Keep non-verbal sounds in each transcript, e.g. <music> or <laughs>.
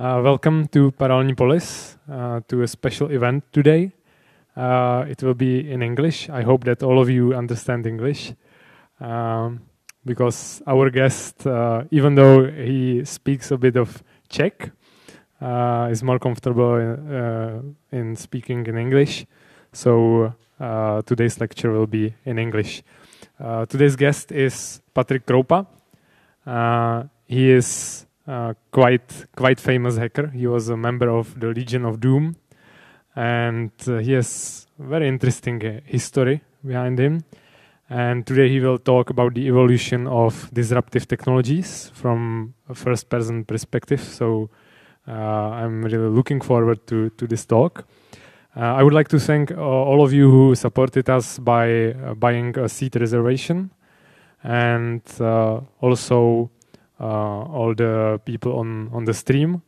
Uh, welcome to Paralelní Polis, uh, to a special event today. Uh, it will be in English. I hope that all of you understand English. Um, because our guest, uh, even though he speaks a bit of Czech, uh, is more comfortable in, uh, in, speaking in English. So today's lecture will be in English. today's guest is Patrick Kroupa. he is uh, quite quite famous hacker. He was a member of the Legion of Doom, and uh, he has very interesting uh, history behind him. And today he will talk about the evolution of disruptive technologies from a first-person perspective. So uh, I'm really looking forward to to this talk. Uh, I would like to thank all of you who supported us by buying a seat reservation, and also all the people on, on the stream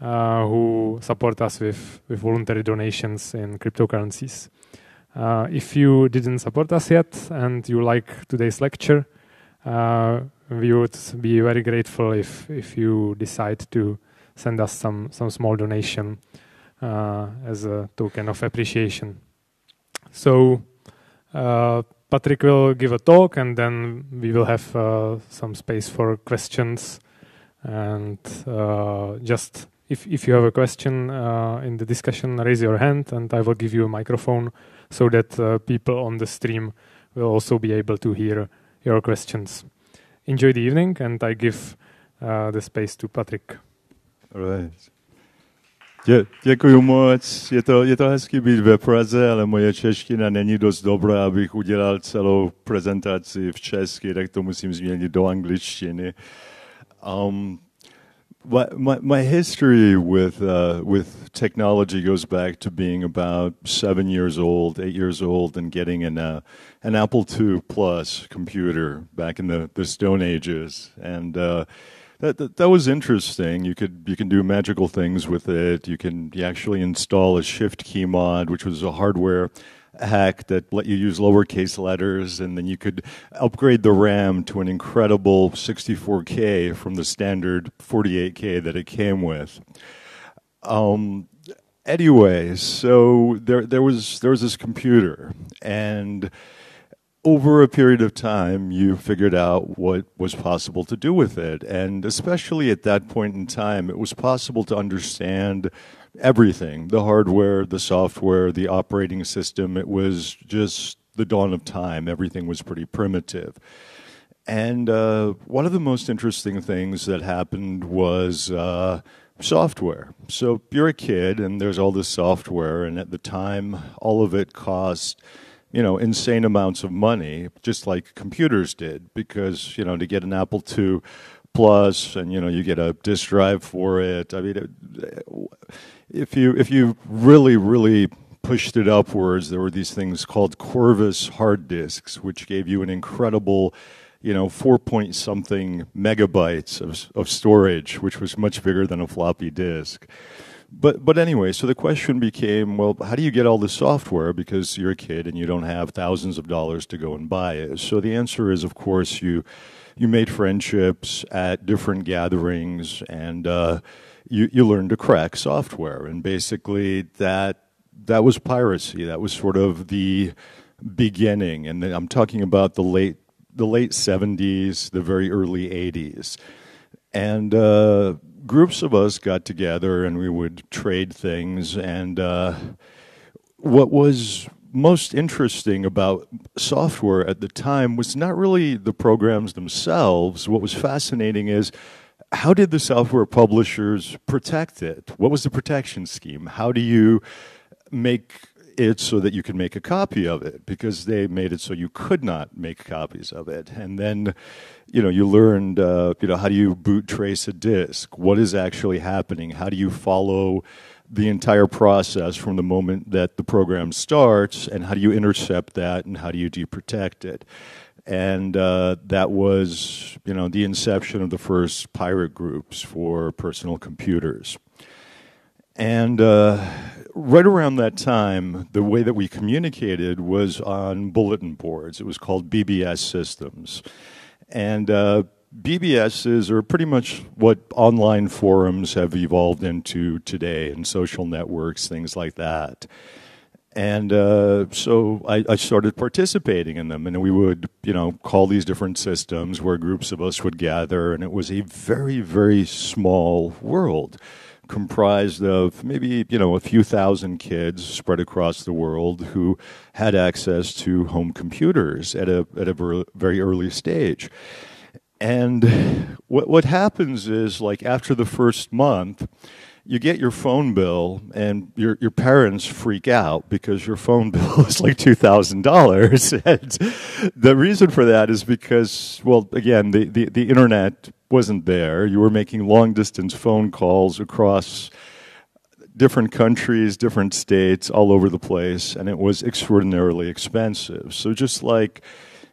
uh, who support us with, with voluntary donations in cryptocurrencies. Uh, if you didn't support us yet and you like today's lecture, we would be very grateful if, if you decide to send us some, some small donation uh, as a token of appreciation. So, uh, Patrick will give a talk, and then we will have uh, some space for questions. And uh, just if if you have a question uh, in the discussion, raise your hand, and I will give you a microphone so that uh, people on the stream will also be able to hear your questions. Enjoy the evening, and I give uh, the space to Patrick. All right. Dě, děkuji moc. Je to, je to hezky být ve Praze, ale moje čeština není dost dobrá, abych udělal celou prezentaci v česky, tak to musím změnit do angličtiny. Um, my, my, my history with uh, with technology goes back to being about seven years old, eight years old, and getting an uh, an Apple II Plus computer back in the, the Stone Ages, and uh, that, that, that was interesting. You could you can do magical things with it. You can you actually install a shift key mod, which was a hardware hack that let you use lowercase letters, and then you could upgrade the RAM to an incredible 64K from the standard 48K that it came with. Um, anyway, so there there was there was this computer and over a period of time, you figured out what was possible to do with it. And especially at that point in time, it was possible to understand everything the hardware, the software, the operating system. It was just the dawn of time. Everything was pretty primitive. And uh, one of the most interesting things that happened was uh, software. So you're a kid, and there's all this software, and at the time, all of it cost you know, insane amounts of money, just like computers did, because, you know, to get an Apple II Plus and, you know, you get a disk drive for it. I mean, if you, if you really, really pushed it upwards, there were these things called Corvus hard disks, which gave you an incredible, you know, four point something megabytes of, of storage, which was much bigger than a floppy disk but but anyway, so the question became, well, how do you get all this software because you're a kid and you don't have thousands of dollars to go and buy it? So the answer is, of course, you you made friendships at different gatherings and uh, you you learned to crack software, and basically that that was piracy. That was sort of the beginning, and I'm talking about the late the late 70s, the very early 80s, and. Uh, groups of us got together and we would trade things. And uh, what was most interesting about software at the time was not really the programs themselves. What was fascinating is how did the software publishers protect it? What was the protection scheme? How do you make it so that you could make a copy of it because they made it so you could not make copies of it. And then, you know, you learned, uh, you know, how do you boot trace a disk? What is actually happening? How do you follow the entire process from the moment that the program starts? And how do you intercept that? And how do you deprotect it? And uh, that was, you know, the inception of the first pirate groups for personal computers. And uh, right around that time, the way that we communicated was on bulletin boards. It was called BBS systems. And uh, BBSs are pretty much what online forums have evolved into today, and social networks, things like that. And uh, so I, I, started participating in them, and we would, you know, call these different systems where groups of us would gather, and it was a very, very small world, comprised of maybe, you know, a few thousand kids spread across the world who had access to home computers at a at a very early stage. And what what happens is, like after the first month you get your phone bill and your your parents freak out because your phone <laughs> bill is like two thousand dollars. <laughs> And the reason for that is because, well, again, the, the, the internet wasn't there. You were making long distance phone calls across different countries, different states, all over the place, and it was extraordinarily expensive. So just like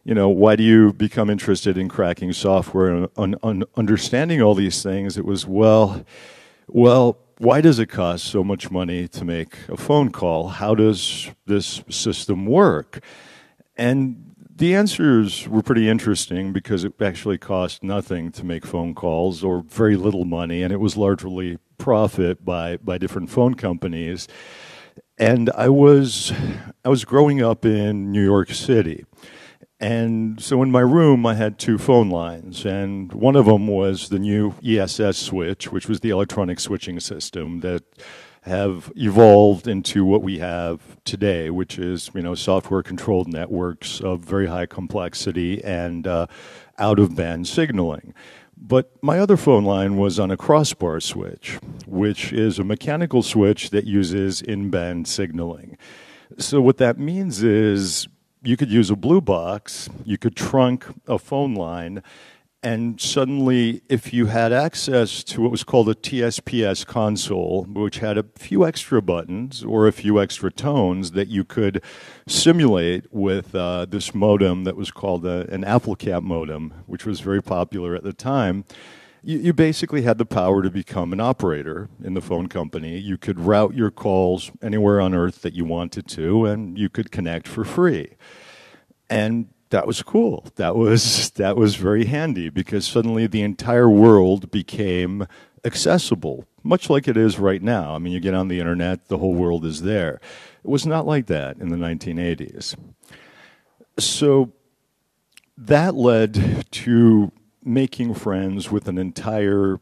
you know, why do you become interested in cracking software and, and understanding all these things? It was well, well, why does it cost so much money to make a phone call? How does this system work? And the answers were pretty interesting because it actually cost nothing to make phone calls or very little money, and it was largely profit by, by different phone companies. And I was, I was growing up in New York City. And so in my room, I had two phone lines, and one of them was the new ESS switch, which was the electronic switching system that have evolved into what we have today, which is you know software controlled networks of very high complexity and uh, out of band signaling. But my other phone line was on a crossbar switch, which is a mechanical switch that uses in band signaling. So what that means is you could use a blue box, you could trunk a phone line, and suddenly, if you had access to what was called a TSPS console, which had a few extra buttons or a few extra tones that you could simulate with uh, this modem that was called a, an AppleCat modem, which was very popular at the time, you, you basically had the power to become an operator in the phone company. You could route your calls anywhere on earth that you wanted to, and you could connect for free. And that was cool. That was <laughs> that was very handy because suddenly the entire world became accessible, much like it is right now. I mean, you get on the internet, the whole world is there. It was not like that in the 1980s. So that led to making friends with an entire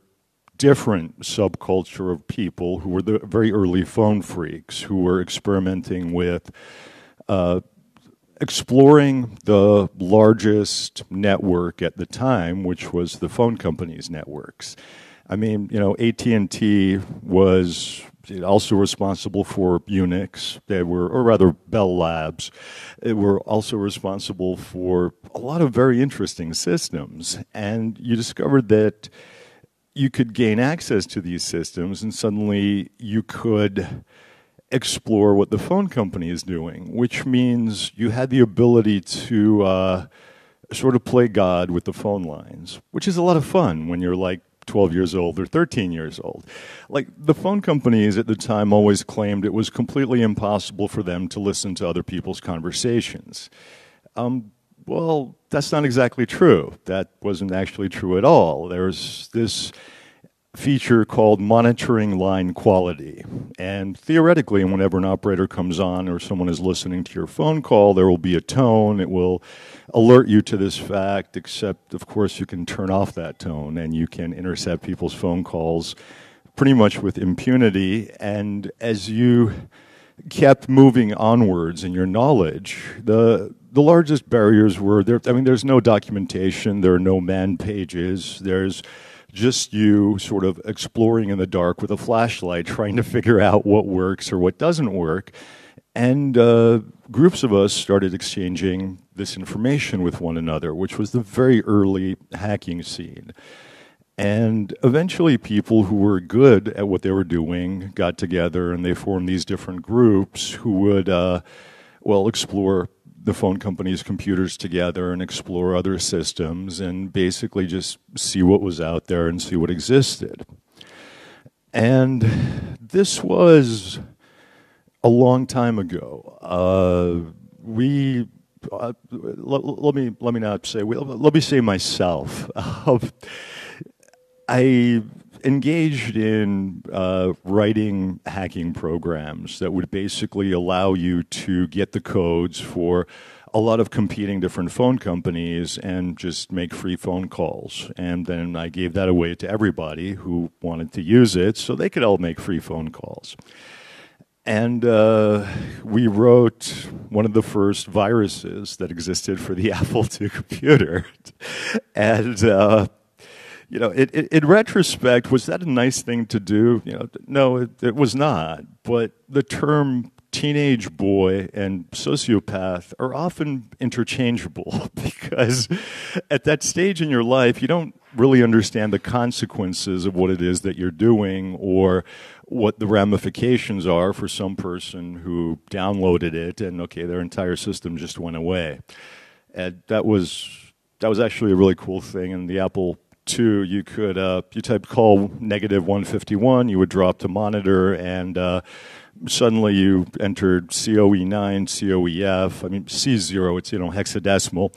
different subculture of people who were the very early phone freaks who were experimenting with uh, exploring the largest network at the time, which was the phone companies' networks. I mean, you know, AT&T was also responsible for Unix. They were, or rather, Bell Labs. They were also responsible for a lot of very interesting systems. And you discovered that you could gain access to these systems, and suddenly you could explore what the phone company is doing, which means you had the ability to uh, sort of play God with the phone lines, which is a lot of fun when you're like 12 years old or 13 years old. Like the phone companies at the time always claimed it was completely impossible for them to listen to other people's conversations. Um, well, that's not exactly true. That wasn't actually true at all. There's this feature called monitoring line quality. And theoretically, whenever an operator comes on or someone is listening to your phone call, there will be a tone. It will alert you to this fact, except, of course, you can turn off that tone and you can intercept people's phone calls pretty much with impunity. And as you kept moving onwards in your knowledge, the the largest barriers were there. I mean, there's no documentation. There are no man pages. There's just you sort of exploring in the dark with a flashlight, trying to figure out what works or what doesn't work. And uh, groups of us started exchanging this information with one another, which was the very early hacking scene. And eventually, people who were good at what they were doing got together and they formed these different groups who would, uh, well, explore the phone company's computers together and explore other systems and basically just see what was out there and see what existed. And this was a long time ago. Uh, we uh, let, let, me let me not say let me say myself. <laughs> I engaged in uh, writing hacking programs that would basically allow you to get the codes for a lot of competing different phone companies and just make free phone calls. And then I gave that away to everybody who wanted to use it so they could all make free phone calls. And uh, we wrote one of the first viruses that existed for the <laughs> Apple II computer. and uh, you know, it, it, in retrospect, was that a nice thing to do? You know, no, it, it was not. But the term teenage boy and sociopath are often interchangeable <laughs> because at that stage in your life, you don't really understand the consequences of what it is that you're doing or what the ramifications are for some person who downloaded it and okay, their entire system just went away. And that was that was actually a really cool thing in the Apple II. You could uh, you type call negative 151, you would drop to monitor and uh, suddenly you entered COE9, COEF, I mean C0, it's you know hexadecimal,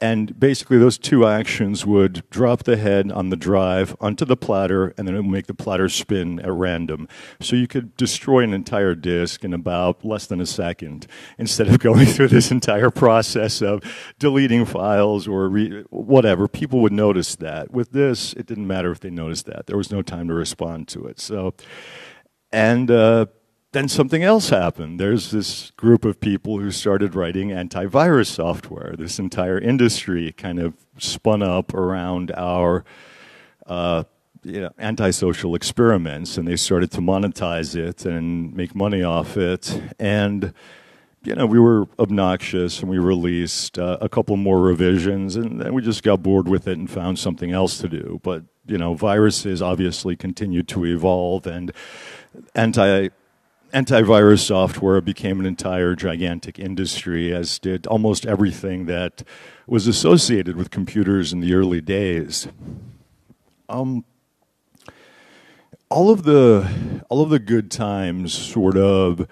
and basically those two actions would drop the head on the drive onto the platter, and then it would make the platter spin at random. So you could destroy an entire disk in about less than a second, instead of <laughs> going through this entire process of deleting files or re- whatever. People would notice that. With this, it didn't matter if they noticed that. There was no time to respond to it. So, and uh, then something else happened. There's this group of people who started writing antivirus software. This entire industry kind of spun up around our uh, you know, antisocial experiments, and they started to monetize it and make money off it. And you know, we were obnoxious, and we released uh, a couple more revisions, and then we just got bored with it and found something else to do. But you know, viruses obviously continued to evolve, and anti antivirus software became an entire gigantic industry, as did almost everything that was associated with computers in the early days. Um, all of the all of the good times sort of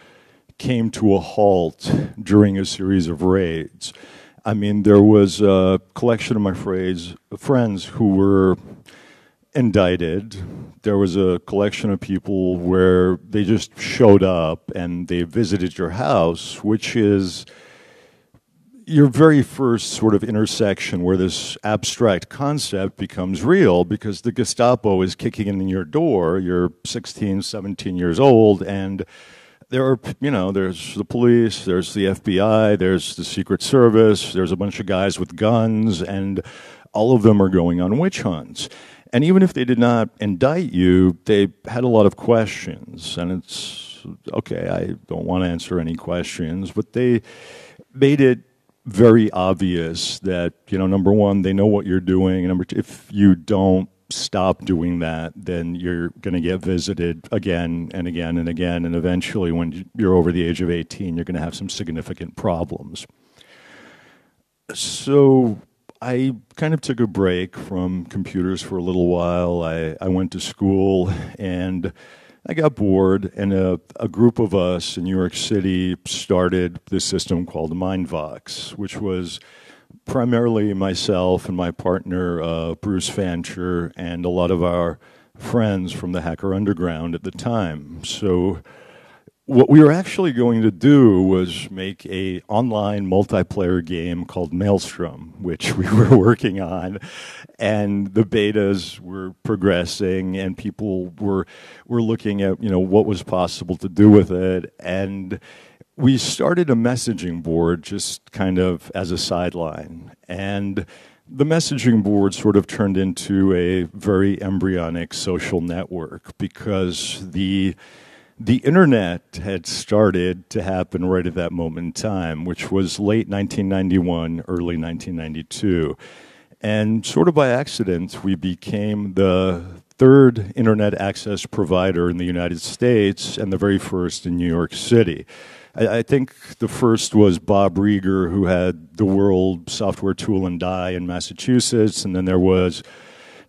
came to a halt during a series of raids. I mean, there was a collection of my phrase, friends who were indicted. There was a collection of people where they just showed up and they visited your house, which is your very first sort of intersection where this abstract concept becomes real because the Gestapo is kicking in your door. You're 16, 17 years old, and there are, you know, there's the police, there's the FBI, there's the Secret Service, there's a bunch of guys with guns, and all of them are going on witch hunts. And even if they did not indict you, they had a lot of questions. And it's okay, I don't want to answer any questions, but they made it very obvious that, you know, number one, they know what you're doing. And number two, if you don't stop doing that, then you're going to get visited again and again and again. And eventually, when you're over the age of 18, you're going to have some significant problems. So I kind of took a break from computers for a little while. I, I went to school and I got bored, and a, a group of us in New York City started this system called Mindvox, which was primarily myself and my partner, uh, Bruce Fancher, and a lot of our friends from the Hacker Underground at the time. So what we were actually going to do was make a online multiplayer game called Maelstrom, which we <laughs> were working on, and the betas were progressing, and people were were looking at you know what was possible to do with it, and we started a messaging board just kind of as a sideline, and the messaging board sort of turned into a very embryonic social network because the the internet had started to happen right at that moment in time, which was late 1991, early 1992. And sort of by accident, we became the third internet access provider in the United States and the very first in New York City. I, think the first was Bob Rieger, who had the World Software Tool and Die in Massachusetts, and then there was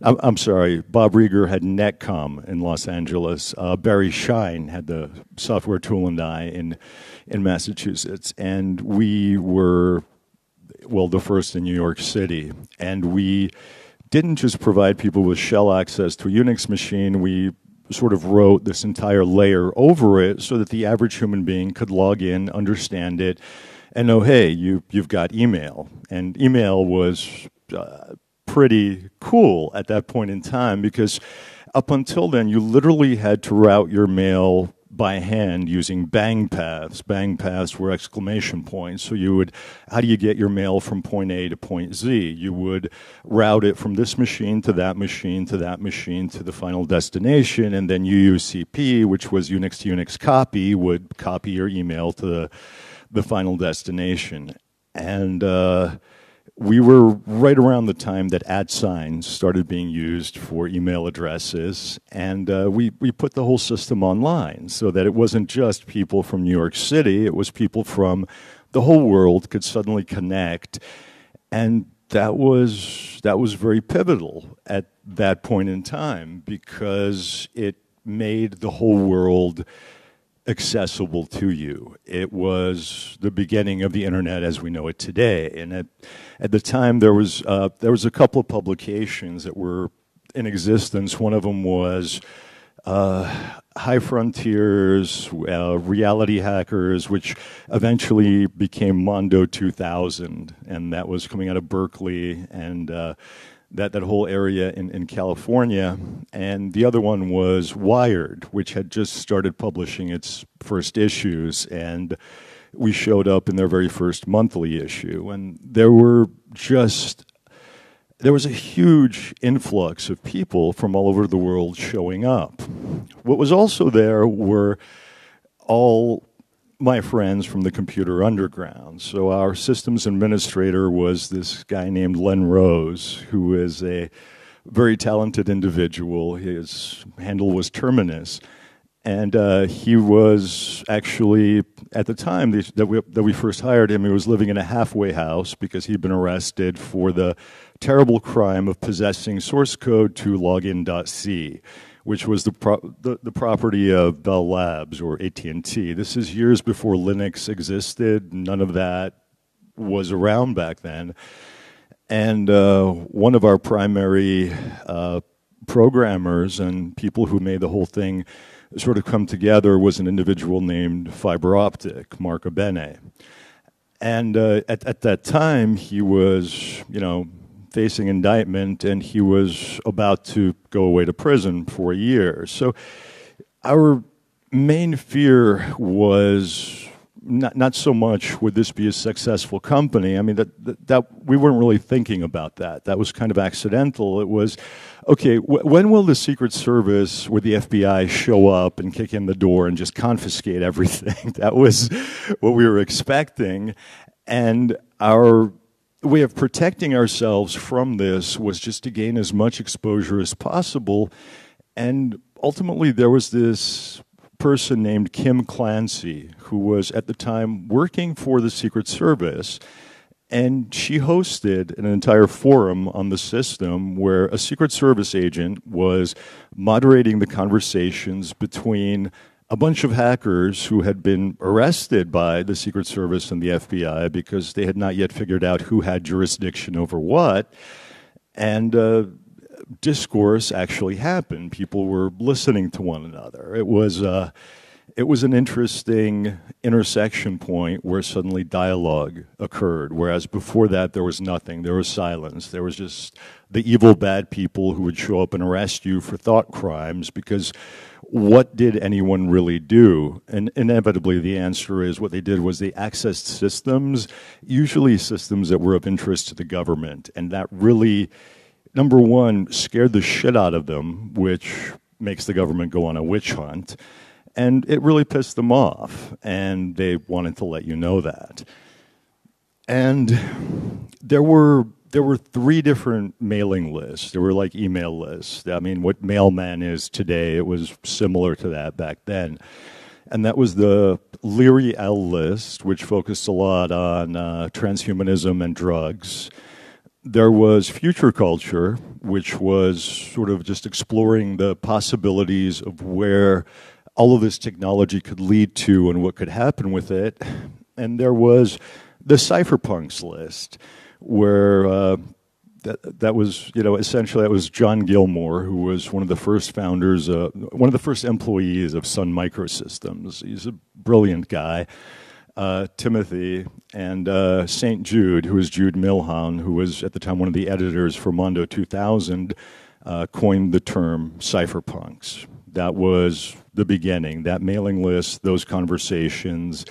I'm, sorry, Bob Rieger had Netcom in Los Angeles. Uh, Barry Shein had the software tool and die in, in Massachusetts. And we were well, the first in New York City. And we didn't just provide people with shell access to a Unix machine, we sort of wrote this entire layer over it so that the average human being could log in, understand it, and know, hey, you, you've got email. And email was uh, pretty cool at that point in time because up until then, you literally had to route your mail by hand using bang paths. Bang paths were exclamation points. So you would, how do you get your mail from point A to point Z? You would route it from this machine to that machine to that machine to the final destination, and then UUCP, which was Unix to Unix copy, would copy your email to the, the final destination. And uh, we were right around the time that at signs started being used for email addresses, and uh, we, we put the whole system online so that it wasn't just people from New York City, it was people from the whole world could suddenly connect. And that was, that was very pivotal at that point in time because it made the whole world accessible to you. It was the beginning of the internet as we know it today. And at, at the time, there was, uh, there was a couple of publications that were in existence. One of them was uh, High Frontiers, uh, Reality Hackers, which eventually became Mondo 2000. And that was coming out of Berkeley. And uh, that, that whole area in, in California. And the other one was Wired, which had just started publishing its first issues. And we showed up in their very first monthly issue. And there were just, there was a huge influx of people from all over the world showing up. What was also there were all my friends from the computer underground. So our systems administrator was this guy named Len Rose, who is a very talented individual. His handle was Terminus. And uh, he was actually, at the time that we, that we first hired him, he was living in a halfway house because he'd been arrested for the terrible crime of possessing source code to login.c which was the, pro- the, the, property of Bell Labs or AT&T. This is years before Linux existed. None of that was around back then. And uh, one of our primary uh, programmers and people who made the whole thing sort of come together was an individual named Fiber Optic, Mark Abene. And uh, at, at that time, he was, you know, facing indictment and he was about to go away to prison for a year. So our main fear was not, not so much would this be a successful company. I mean, that, that, that we weren't really thinking about that. That was kind of accidental. It was, okay, when will the Secret Service or the FBI show up and kick in the door and just confiscate <laughs> everything? that was what we were expecting. And our way of protecting ourselves from this was just to gain as much exposure as possible. And ultimately, there was this person named Kim Clancy, who was at the time working for the Secret Service. And she hosted an entire forum on the system where a Secret Service agent was moderating the conversations between a bunch of hackers who had been arrested by the Secret Service and the FBI because they had not yet figured out who had jurisdiction over what. And uh, discourse actually happened. People were listening to one another. It was, uh, it was an interesting intersection point where suddenly dialogue occurred, whereas before that there was nothing. There was silence. There was just the evil, bad people who would show up and arrest you for thought crimes because what did anyone really do? And inevitably, the answer is what they did was they accessed systems, usually systems that were of interest to the government. And that really, number one, scared the shit out of them, which makes the government go on a witch hunt. And it really pissed them off. And they wanted to let you know that. And there were there were three different mailing lists. There were like email lists. I mean, what Mailman is today, it was similar to that back then. And that was the Leary L list, which focused a lot on uh, transhumanism and drugs. There was Future Culture, which was sort of just exploring the possibilities of where all of this technology could lead to and what could happen with it. And there was the cypherpunks list, where uh, that that was you know essentially that was John Gilmore, who was one of the first founders, uh, one of the first employees of Sun Microsystems. He's a brilliant guy. Uh, Timothy and uh, St. Jude, who was Jude Milhon, who was at the time one of the editors for Mondo 2000, uh, coined the term cypherpunks. That was the beginning, that mailing list, those conversations,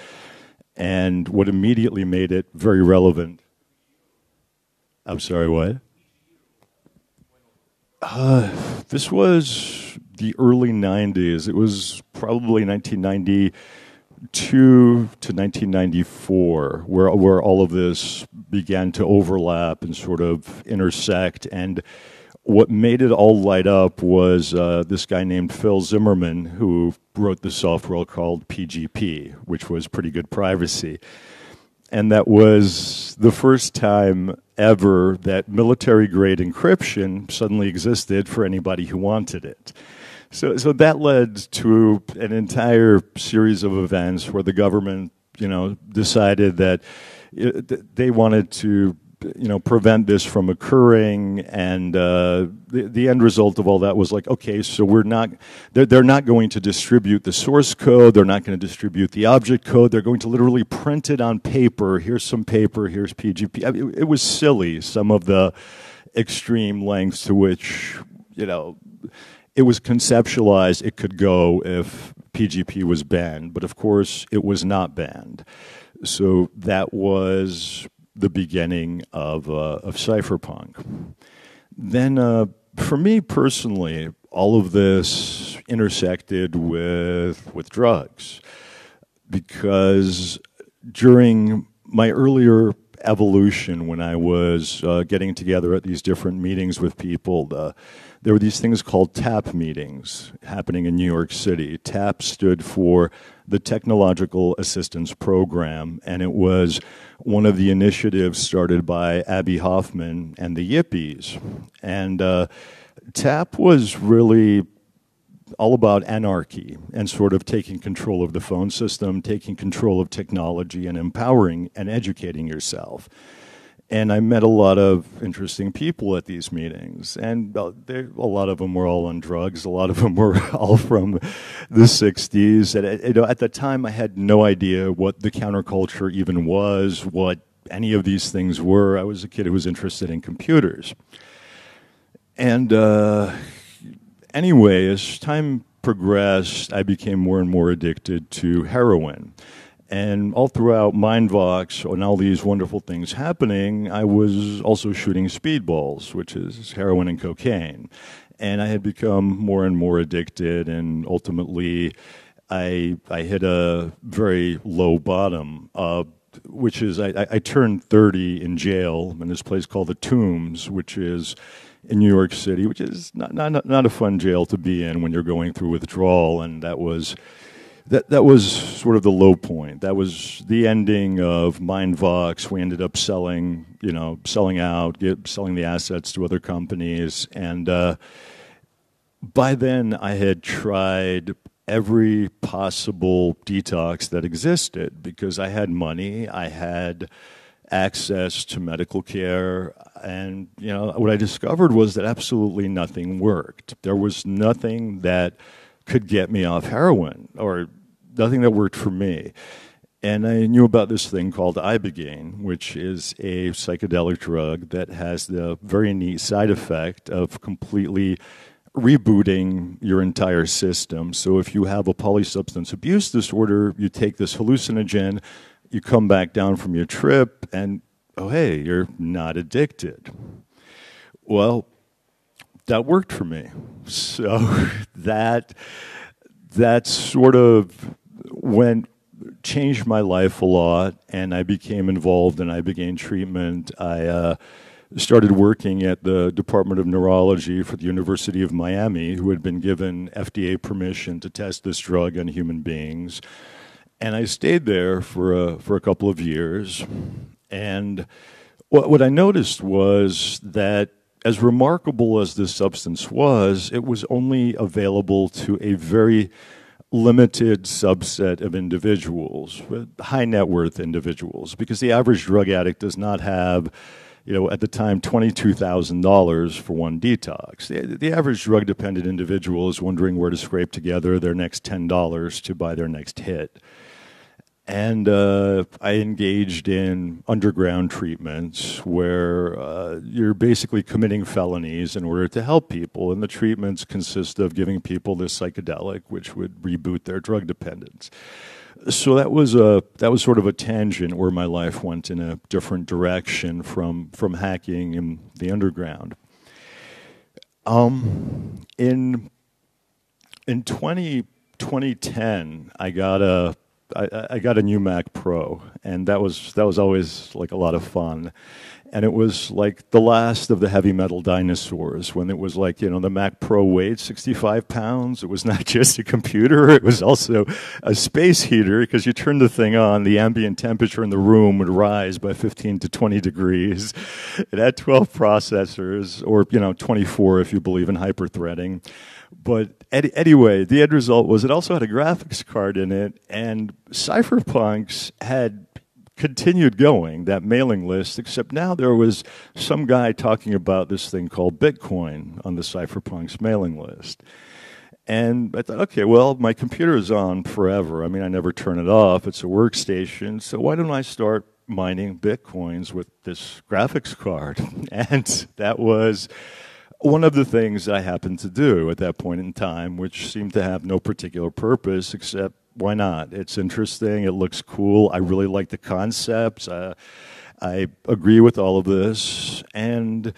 and what immediately made it very relevant I'm sorry, what? Uh, this was the early 90s. It was probably 1992 to 1994, where, where all of this began to overlap and sort of intersect. And what made it all light up was uh, this guy named Phil Zimmermann who wrote the software called PGP, which was pretty good privacy and that was the first time ever that military grade encryption suddenly existed for anybody who wanted it. So, so that led to an entire series of events where the government, you know, decided that it, they wanted to you know prevent this from occurring and uh, the, the end result of all that was like okay so we're not they're, they're not going to distribute the source code they're not going to distribute the object code they're going to literally print it on paper. Here's some paper here's pgp I mean, it, it was silly some of the extreme lengths to which you know it was conceptualized it could go if pgp was banned but of course it was not banned. So that was the beginning of, uh, of cypherpunk. Then, uh, for me personally, all of this intersected with with drugs because during my earlier evolution when I was uh, getting together at these different meetings with people. The, there were these things called TAP meetings happening in New York City. TAP stood for the Technological Assistance Program, and it was one of the initiatives started by Abbie Hoffman and the Yippies. And uh, TAP was really all about anarchy and sort of taking control of the phone system, taking control of technology, and empowering and educating yourself. And I met a lot of interesting people at these meetings, and a lot of them were all on drugs. A lot of them <laughs> were all from the '60s. And uh, at the time, I had no idea what the counterculture even was, what any of these things were. I was a kid who was interested in computers, and uh, anyway, as time progressed, I became more and more addicted to heroin. And all throughout Mindvox and all these wonderful things happening, I was also shooting speedballs, which is heroin and cocaine. And I had become more and more addicted, and ultimately, I, I hit a very low bottom, uh, which is I, I turned 30 in jail in this place called the Tombs, which is in New York City, which is not, not, not a fun jail to be in when you're going through withdrawal. And that was that that was sort of the low point. That was the ending of Mindvox. We ended up selling, you know, selling out, get, selling the assets to other companies, and uh, by then I had tried every possible detox that existed because I had money, I had access to medical care, and you know what I discovered was that absolutely nothing worked. There was nothing that could get me off heroin or nothing that worked for me. And I knew about this thing called Ibogaine, which is a psychedelic drug that has the very neat side effect of completely rebooting your entire system. So if you have a polysubstance abuse disorder, you take this hallucinogen, you come back down from your trip, and oh, hey, you're not addicted. Well, that worked for me. So <laughs> that that sort of went changed my life a lot, and I became involved and I began treatment. I uh, started working at the Department of Neurology for the University of Miami, who had been given FDA permission to test this drug on human beings. And I stayed there for a, for a couple of years. And what, what I noticed was that as remarkable as this substance was, it was only available to a very limited subset of individuals, high net worth individuals, because the average drug addict does not have, you know, at the time, $22,000 for one detox. The, the average drug dependent individual is wondering where to scrape together their next $10 to buy their next hit. And uh, I engaged in underground treatments where uh, you're basically committing felonies in order to help people. And the treatments consist of giving people this psychedelic, which would reboot their drug dependence. So that was a that was sort of a tangent where my life went in a different direction from from hacking in the underground. Um, in in 20, 2010, I got a I, I, got a new Mac Pro, and that was that was always like a lot of fun. And it was like the last of the heavy metal dinosaurs when it was like, you know, the Mac Pro weighed 65 pounds. It was <laughs> not just a computer, it was also a space heater because you turned the thing on, the ambient temperature in the room would rise by 15 to 20 degrees. It had 12 processors, or, you know, 24 if you believe in hyperthreading. But anyway, the end result was it also had a graphics card in it, and Cypherpunks had continued going, that mailing list, except now there was some guy talking about this thing called Bitcoin on the Cypherpunks mailing list. And I thought, okay, well, my computer is on forever. I mean, I never turn it off. It's a workstation. So why don't I start mining Bitcoins with this graphics card? <laughs> And that was one of the things I happened to do at that point in time, which seemed to have no particular purpose except why not? It's interesting. It looks cool. I really like the concepts. Uh, I agree with all of this. And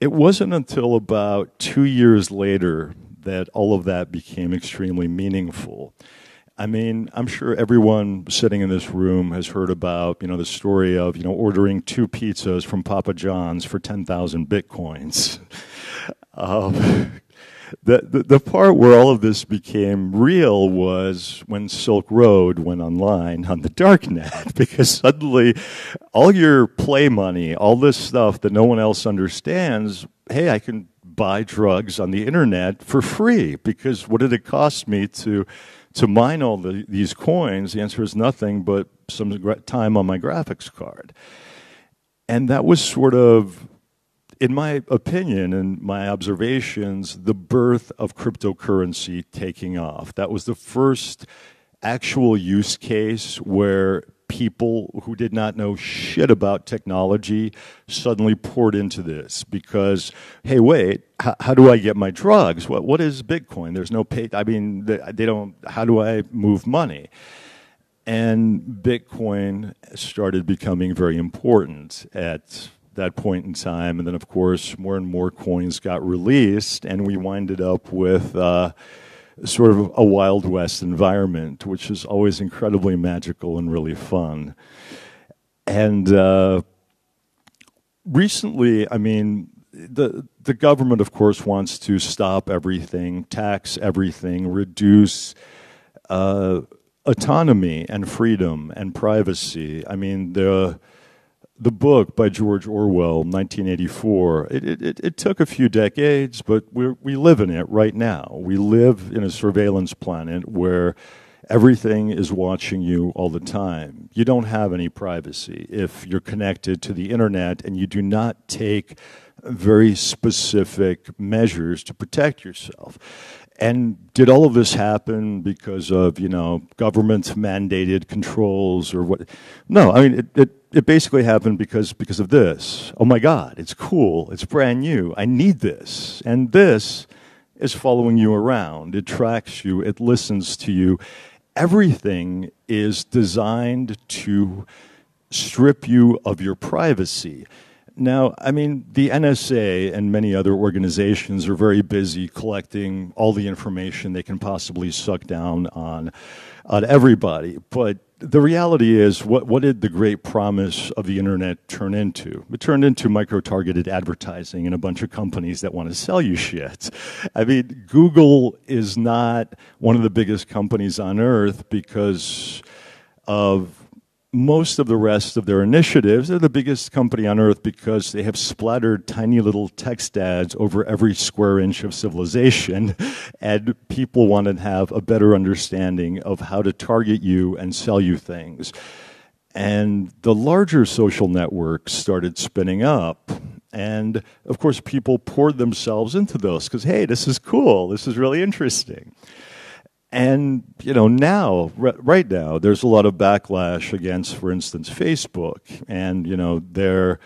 it wasn't until about two years later that all of that became extremely meaningful. I mean, I'm sure everyone sitting in this room has heard about, you know, the story of, you know, ordering two pizzas from Papa John's for 10,000 bitcoins. <laughs> Um, <laughs> the, the, the part where all of this became real was when Silk Road went online on the darknet, <laughs> because suddenly all your play money, all this stuff that no one else understands, hey, I can buy drugs on the internet for free. Because what did it cost me to to mine all the, these coins? The answer is nothing but some time on my graphics card. And that was sort of in my opinion and my observations, the birth of cryptocurrency taking off. That was the first actual use case where people who did not know shit about technology suddenly poured into this because hey wait how, how do i get my drugs? What, what is bitcoin? There's no pay i mean they, they don't how do i move money? And bitcoin started becoming very important at that point in time. And then, of course, more and more coins got released, and we winded up with uh, sort of a Wild West environment, which is always incredibly magical and really fun. And uh, recently, I mean, the the government, of course, wants to stop everything, tax everything, reduce uh, autonomy and freedom and privacy. I mean, the the book by George Orwell, 1984, it, it, it took a few decades, but we we live in it right now. We live in a surveillance planet where everything is watching you all the time. You don't have any privacy if you're connected to the internet and you do not take very specific measures to protect yourself. And did all of this happen because of, you know, government mandated controls or what? No, I mean, it, it, it basically happened because, because of this. Oh my God, it's cool. It's brand new. I need this. And this is following you around. It tracks you. It listens to you. Everything is designed to strip you of your privacy. Now, I mean, the NSA and many other organizations are very busy collecting all the information they can possibly suck down on, on everybody. But the reality is, what, what did the great promise of the internet turn into? It turned into micro targeted advertising and a bunch of companies that want to sell you shit. I mean, Google is not one of the biggest companies on earth because of most of the rest of their initiatives, they're the biggest company on earth because they have splattered tiny little text ads over every square inch of civilization. <laughs> And people want to have a better understanding of how to target you and sell you things. And the larger social networks started spinning up. And of course, people poured themselves into those because, hey, this is cool. This is really interesting. And, you know, now, right now, there's a lot of backlash against, for instance, Facebook and, you know, their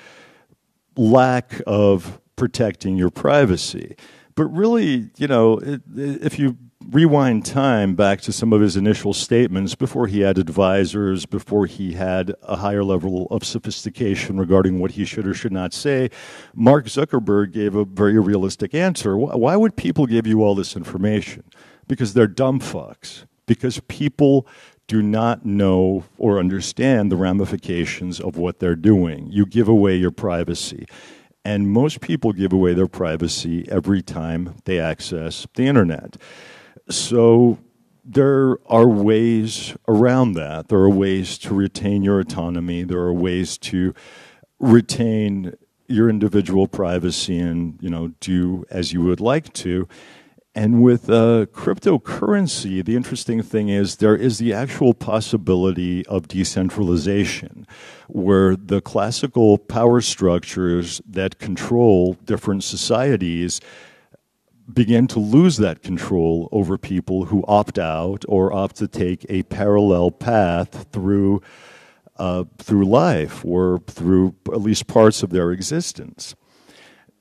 lack of protecting your privacy. But really, you know, if you rewind time back to some of his initial statements before he had advisors, before he had a higher level of sophistication regarding what he should or should not say, Mark Zuckerberg gave a very realistic answer. Why would people give you all this information? Because they're dumb fucks. Because people do not know or understand the ramifications of what they're doing. You give away your privacy. And most people give away their privacy every time they access the internet. So there are ways around that. There are ways to retain your autonomy. There are ways to retain your individual privacy and, you know, do as you would like to. And with uh, cryptocurrency, the interesting thing is there is the actual possibility of decentralization, where the classical power structures that control different societies begin to lose that control over people who opt out or opt to take a parallel path through uh, through life or through at least parts of their existence.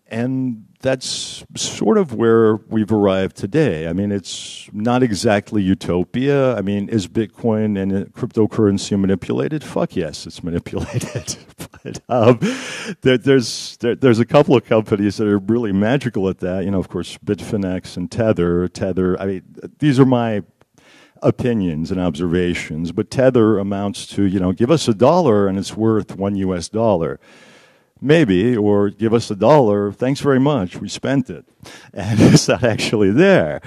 And that's sort of where we've arrived today. I mean, it's not exactly utopia. I mean, is Bitcoin and cryptocurrency manipulated? Fuck yes, it's manipulated. <laughs> but um, there, there's there, there's a couple of companies that are really magical at that. You know, of course, Bitfinex and Tether. Tether. I mean, these are my opinions and observations. But Tether amounts to you know, give us a dollar and it's worth one U.S. dollar maybe, or give us a dollar, thanks very much, we spent it. <laughs> And it's not actually there.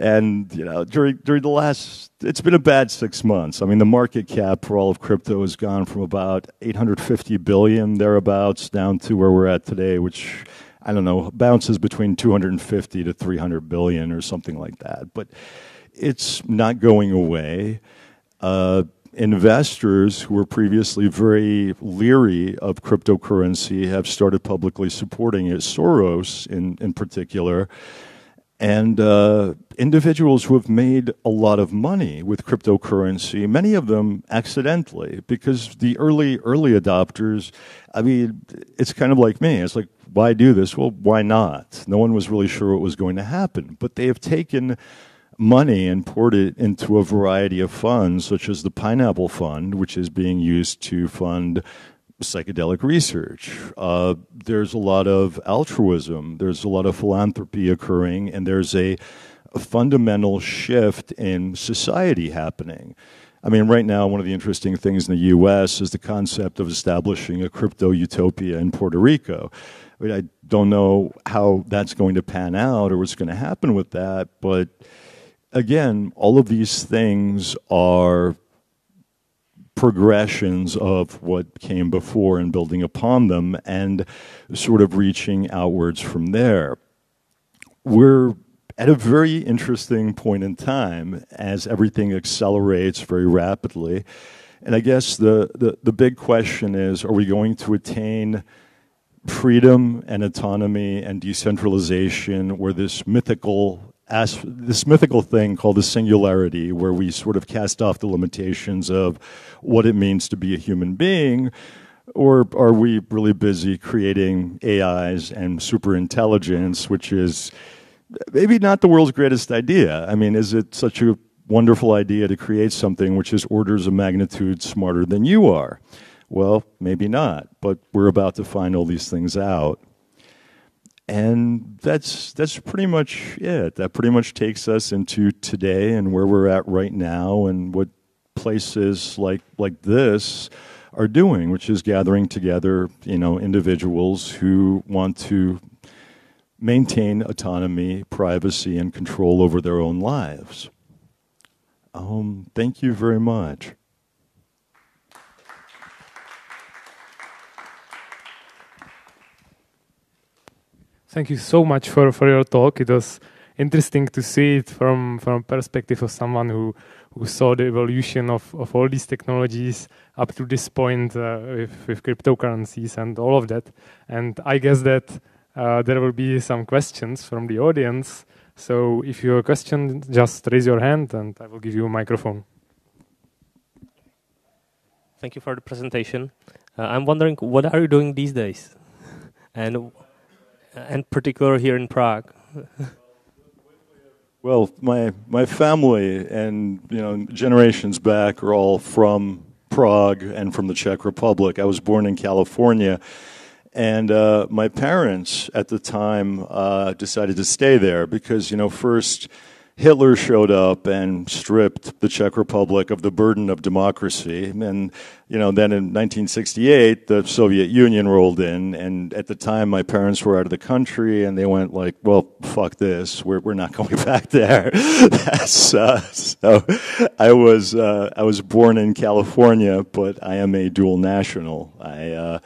And, you know, during, during the last, it's been a bad six months. I mean, the market cap for all of crypto has gone from about 850 billion thereabouts down to where we're at today, which I don't know, bounces between 250 to 300 billion or something like that. But it's not going away. Uh, investors who were previously very leery of cryptocurrency have started publicly supporting it, Soros in, in particular, and uh, individuals who have made a lot of money with cryptocurrency, many of them accidentally, because the early, early adopters, I mean, it's kind of like me. It's like, why do this? Well, why not? No one was really sure what was going to happen, but they have taken money and poured it into a variety of funds, such as the Pineapple Fund, which is being used to fund psychedelic research. Uh, there's a lot of altruism, there's a lot of philanthropy occurring, and there's a, a fundamental shift in society happening. I mean, right now, one of the interesting things in the US is the concept of establishing a crypto utopia in Puerto Rico. I, mean, I don't know how that's going to pan out or what's going to happen with that, but again, all of these things are progressions of what came before and building upon them and sort of reaching outwards from there. We're at a very interesting point in time as everything accelerates very rapidly. And I guess the, the, the big question is are we going to attain freedom and autonomy and decentralization where this mythical as this mythical thing called the singularity, where we sort of cast off the limitations of what it means to be a human being, or are we really busy creating AIs and super intelligence, which is maybe not the world's greatest idea? I mean, is it such a wonderful idea to create something which is orders of magnitude smarter than you are? Well, maybe not, but we're about to find all these things out and that's that's pretty much it. That pretty much takes us into today and where we're at right now, and what places like like this are doing, which is gathering together, you know, individuals who want to maintain autonomy, privacy, and control over their own lives. Um, thank you very much. Thank you so much for, for your talk. It was interesting to see it from from perspective of someone who who saw the evolution of, of all these technologies up to this point uh, with, with cryptocurrencies and all of that. And I guess that uh, there will be some questions from the audience. So if you have a question, just raise your hand and I will give you a microphone. Thank you for the presentation. Uh, I'm wondering, what are you doing these days? <laughs> and, and particular here in Prague. <laughs> Well, my my family and you know generations back are all from Prague and from the Czech Republic. I was born in California, and uh, my parents at the time uh, decided to stay there because you know first Hitler showed up and stripped the Czech Republic of the burden of democracy. And, you know, then in 1968, the Soviet Union rolled in. And at the time, my parents were out of the country and they went like, well, fuck this. We're, we're not <laughs> going back there. <laughs> Uh, so I was, uh, I was born in California, but I am a dual national. I, uh,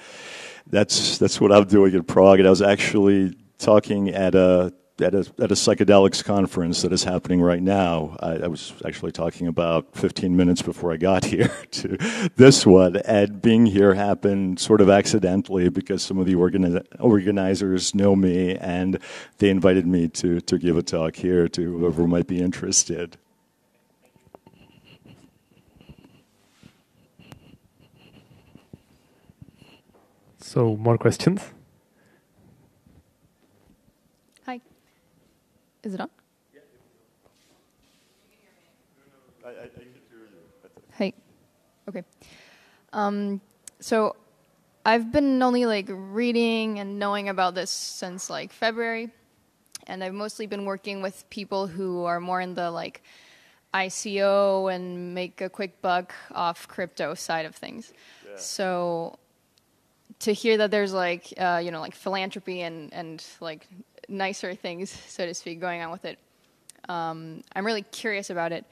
that's, that's what I'm doing in Prague. And I was actually talking at a, at a, at a psychedelics conference that is happening right now. I, I, was actually talking about 15 minutes before I got <laughs> here to this one, and being here happened sort of accidentally because some of the organi- organizers know me and they invited me to, to give a talk here to whoever might be interested. So, more questions? Is it on? Yeah. Hey. Okay. Um, so I've been only like reading and knowing about this since like February, and I've mostly been working with people who are more in the like ICO and make a quick buck off crypto side of things. Yeah. So to hear that there's like uh, you know like philanthropy and and like nicer things, so to speak, going on with it. Um, I'm really curious about it.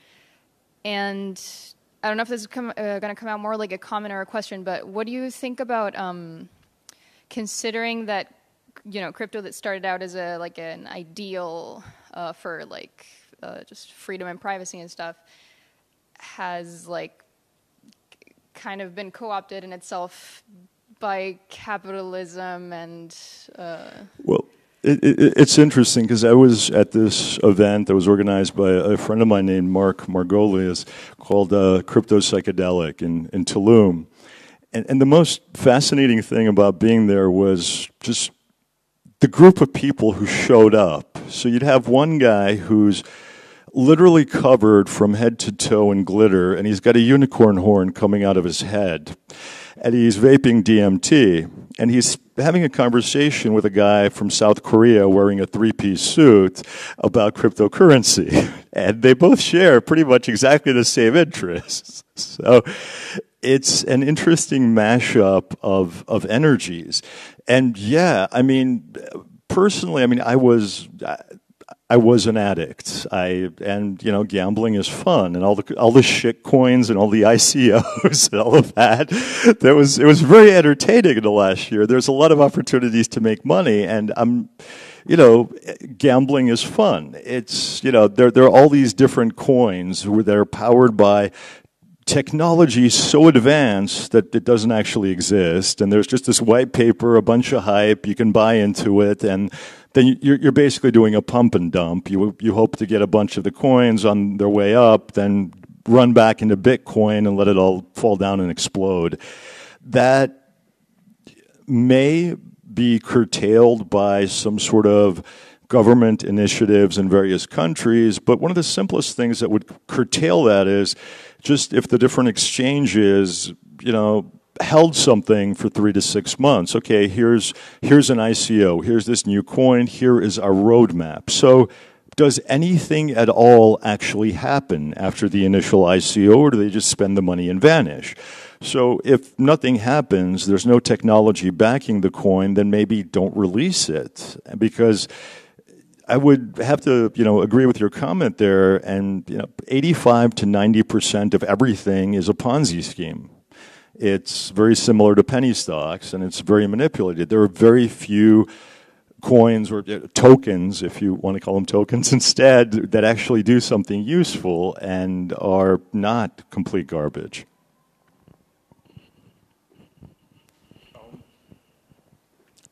And I don't know if this is uh, going to come out more like a comment or a question, but what do you think about um, considering that you know crypto that started out as a like an ideal uh, for like uh, just freedom and privacy and stuff has like kind of been co-opted in itself by capitalism and uh, well it, it, it's interesting because I was at this event that was organized by a friend of mine named Mark Margolius called uh, Crypto Psychedelic in, in Tulum. And, and the most fascinating thing about being there was just the group of people who showed up. So you'd have one guy who's literally covered from head to toe in glitter, and he's got a unicorn horn coming out of his head and he's vaping DMT, and he's having a conversation with a guy from South Korea wearing a three piece suit about cryptocurrency. <laughs> And they both share pretty much exactly the same interests. <laughs> So it's an interesting mashup of, of energies. And yeah, I mean, personally, I mean, I was, I was an addict. I and you know gambling is fun and all the all the shit coins and all the <laughs> ICOs and all of that. That was it was very entertaining in the last year. There's a lot of opportunities to make money and I'm you know gambling is fun. It's you know there there are all these different coins where they're powered by technology so advanced that it doesn't actually exist and there's just this white paper a bunch of hype you can buy into it and then you're, you're basically doing a pump and dump. You, you hope to get a bunch of the coins on their way up, then run back into Bitcoin and let it all fall down and explode. That may be curtailed by some sort of government initiatives in various countries, but one of the simplest things that would curtail that is just if the different exchanges, you know, held something for three to six months. Okay, here's here's an ICO. Here's this new coin. Here is our roadmap. So does anything at all actually happen after the initial ICO, or do they just spend the money and vanish? So if nothing happens, there's no technology backing the coin, then maybe don't release it because I would have to, you know, agree with your comment there. And you know, 85 to 90 percent of everything is a Ponzi scheme. It's very similar to penny stocks and it's very manipulated. There are very few coins or uh, tokens, if you want to call them tokens <laughs> instead, that actually do something useful and are not complete garbage.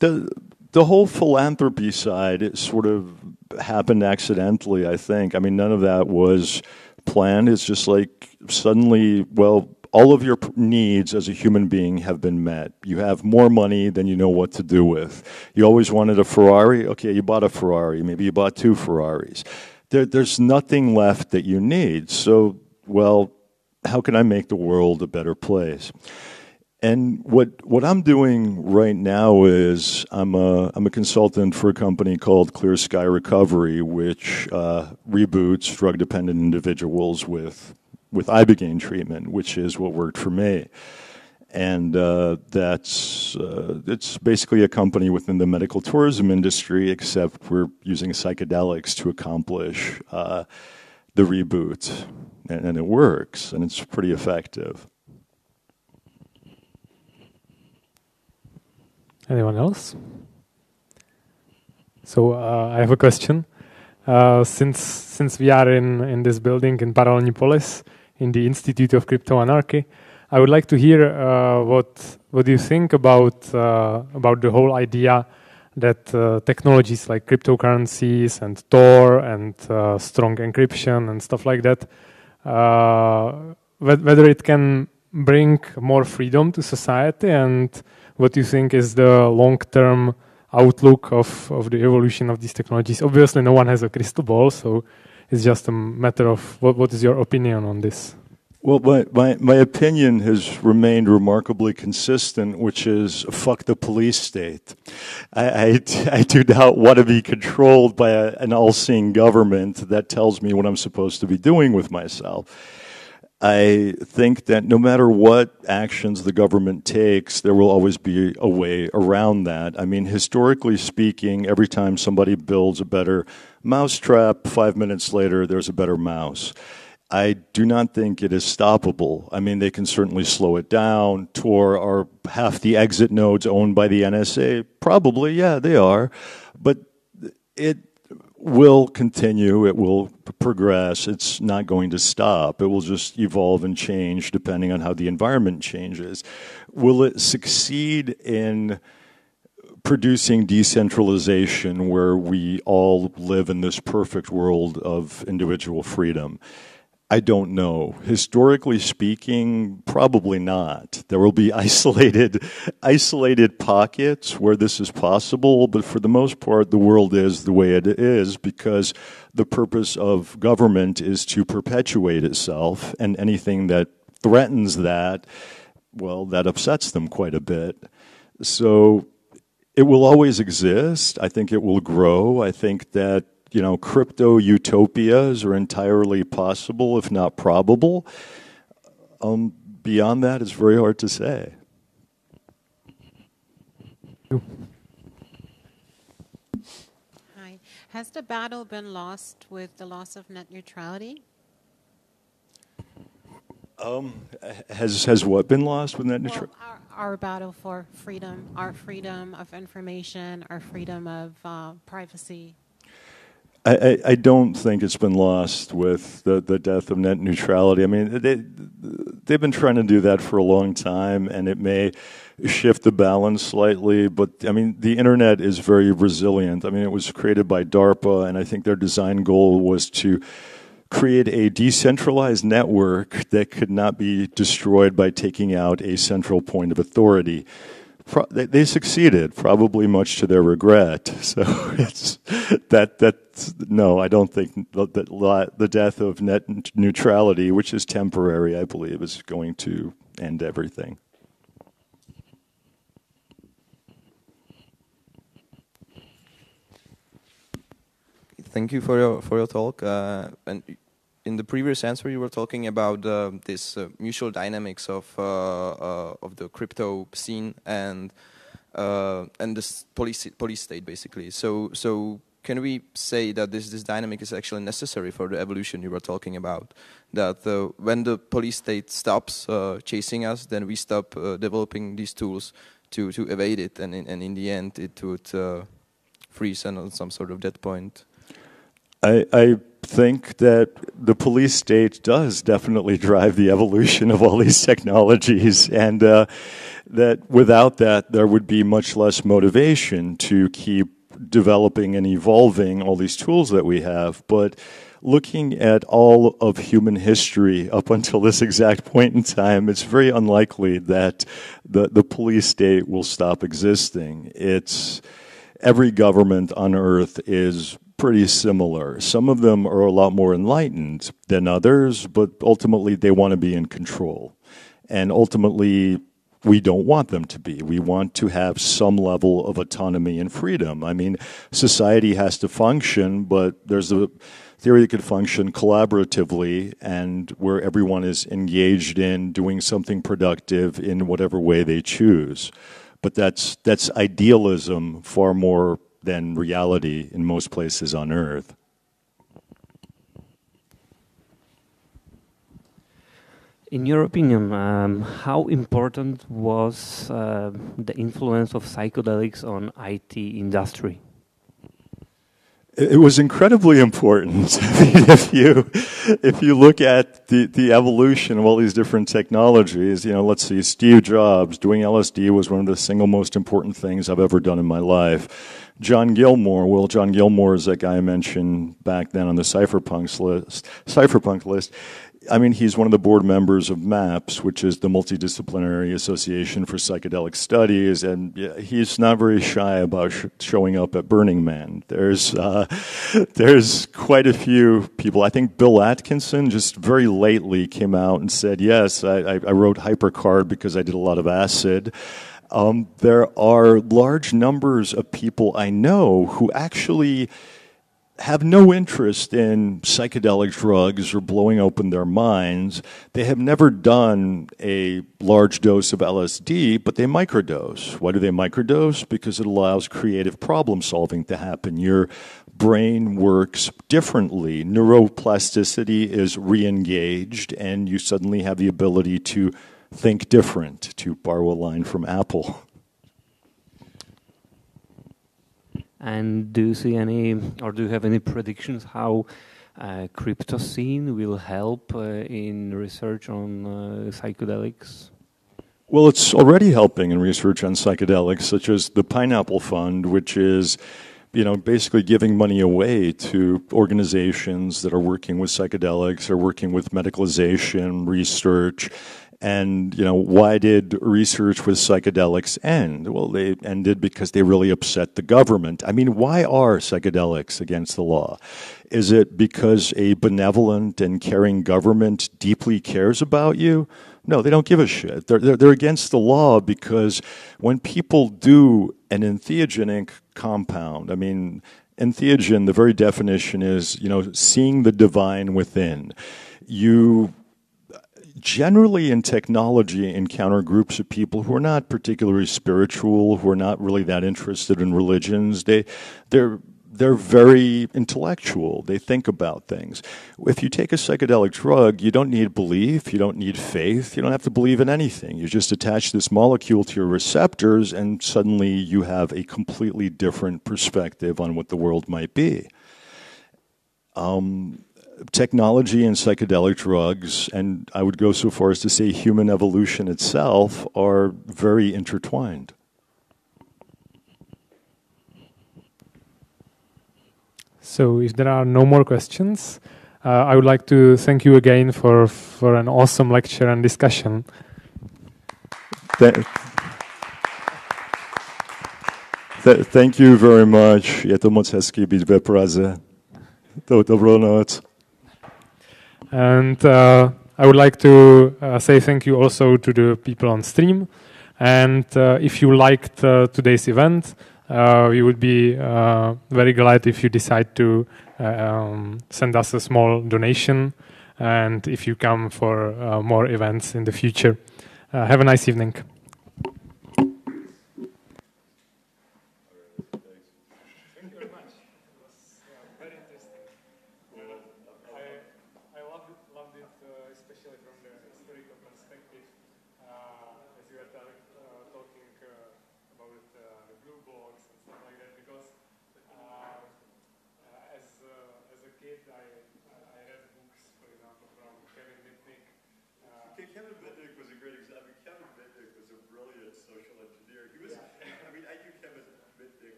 The, the whole philanthropy side it sort of happened accidentally, I think. I mean, none of that was planned. It's just like suddenly, well, all of your needs as a human being have been met. You have more money than you know what to do with. You always wanted a Ferrari. Okay, you bought a Ferrari. Maybe you bought two Ferraris. There, there's nothing left that you need. So, well, how can I make the world a better place? And what what I'm doing right now is I'm a I'm a consultant for a company called Clear Sky Recovery, which uh, reboots drug dependent individuals with with ibogaine treatment, which is what worked for me. And uh, that's uh, it's basically a company within the medical tourism industry, except we're using psychedelics to accomplish uh, the reboot, and, and it works, and it's pretty effective. Anyone else? So uh, I have a question. Uh, since since we are in in this building in Paralelní Polis, in the Institute of Crypto Anarchy. I would like to hear uh, what what you think about uh, about the whole idea that uh, technologies like cryptocurrencies and Tor and uh, strong encryption and stuff like that, uh, whether it can bring more freedom to society and what you think is the long-term outlook of, of the evolution of these technologies. Obviously, no one has a crystal ball, so it's just a matter of what, what is your opinion on this? Well, my, my, my opinion has remained remarkably consistent, which is fuck the police state. I, I, I do not want to be controlled by a, an all seeing government that tells me what I'm supposed to be doing with myself. I think that no matter what actions the government takes, there will always be a way around that. I mean, historically speaking, every time somebody builds a better mousetrap, five minutes later, there's a better mouse. I do not think it is stoppable. I mean, they can certainly slow it down. Tor are half the exit nodes owned by the NSA? Probably, yeah, they are. But it will continue, it will progress, it's not going to stop. It will just evolve and change depending on how the environment changes. Will it succeed in producing decentralization where we all live in this perfect world of individual freedom? I don't know. Historically speaking, probably not. There will be <laughs> isolated, isolated pockets where this is possible, but for the most part, the world is the way it is because the purpose of government is to perpetuate itself, and anything that threatens that, well, that upsets them quite a bit. So it will always exist. I think it will grow. I think that you know, crypto utopias are entirely possible, if not probable. Um, beyond that, it's very hard to say. Hi. Has the battle been lost with the loss of net neutrality? Um, has has what been lost with net neutrality? Well, our, our, battle for freedom, our freedom of information, our freedom of uh, privacy. I, I, don't think it's been lost with the, the death of net neutrality. I mean, they, they've been trying to do that for a long time, and it may shift the balance slightly. But I mean, the internet is very resilient. I mean, it was created by DARPA, and I think their design goal was to create a decentralized network that could not be destroyed by taking out a central point of authority pro- they, they, succeeded, probably much to their regret. <laughs> So it's that that no, I don't think that the death of net neutrality, which is temporary, I believe, is going to end everything. Thank you for your for your talk. Uh, and in the previous answer, you were talking about uh, this uh, mutual dynamics of uh, uh of the crypto scene and uh, and this police police state, basically. So so can we say that this this dynamic is actually necessary for the evolution you were talking about? That when the police state stops chasing us, then we stop developing these tools to to evade it, and in, and in the end, it would freeze and on some sort of dead point. I, I think that the police state does definitely drive the evolution of all these technologies, and uh, that without that, there would be much less motivation to keep developing and evolving all these tools that we have. But looking at all of human history up until this exact point in time, it's very unlikely that the, the police state will stop existing. It's every government on earth is pretty similar. Some of them are a lot more enlightened than others, but ultimately they want to be in control. And ultimately, we don't want them to be. We want to have some level of autonomy and freedom. I mean, society has to function, but there's a theory that could function collaboratively and where everyone is engaged in doing something productive in whatever way they choose. But that's that's idealism far more than reality in most places on earth. In your opinion, um, how important was uh, the influence of psychedelics on IT industry? It was incredibly important. <laughs> If you if you look at the, the evolution of all these different technologies, you know, let's see, Steve Jobs doing LSD was one of the single most important things I've ever done in my life. John Gilmore, well, John Gilmore is that guy I mentioned back then on the cypherpunks list. Cypherpunk list. I mean, he's one of the board members of MAPS, which is the Multidisciplinary Association for Psychedelic Studies, and he's not very shy about sh- showing up at Burning Man. There's uh, <laughs> there's quite a few people. I think Bill Atkinson just very lately came out and said, "Yes, I, I wrote Hypercard because I did a lot of acid." Um, there are large numbers of people I know who actually have no interest in psychedelic drugs or blowing open their minds. They have never done a large dose of LSD, but they microdose. Why do they microdose? Because it allows creative problem solving to happen. Your brain works differently. Neuroplasticity is re engaged, and you suddenly have the ability to think different, to borrow a line from Apple. And do you see any, or do you have any predictions how uh, crypto scene will help uh, in research on uh, psychedelics? Well, it's already helping in research on psychedelics, such as the Pineapple Fund, which is, you know, basically giving money away to organizations that are working with psychedelics or working with medicalization research and, you know, why did research with psychedelics end? Well, they ended because they really upset the government. I mean, why are psychedelics against the law? Is it because a benevolent and caring government deeply cares about you? No, they don't give a shit. They're, they're, they're against the law because when people do an entheogenic compound, I mean, entheogen, the very definition is, you know, seeing the divine within. You generally in technology encounter groups of people who are not particularly spiritual, who are not really that interested in religions. They, they're they're very intellectual. They think about things. If you take a psychedelic drug, you don't need belief, you don't need faith, you don't have to believe in anything. You just attach this molecule to your receptors, and suddenly you have a completely different perspective on what the world might be. Um, technology and psychedelic drugs, and I would go so far as to say human evolution itself, are very intertwined. So, if there are no more questions, uh, I would like to thank you again for, for an awesome lecture and discussion. Th- th- thank you very much. Je to moc hezký být ve Praze. Dobrou noc. And uh, I would like to uh, say thank you also to the people on stream. And uh, if you liked uh, today's event, uh, we would be uh, very glad if you decide to um, send us a small donation and if you come for more events in the future. have a nice evening.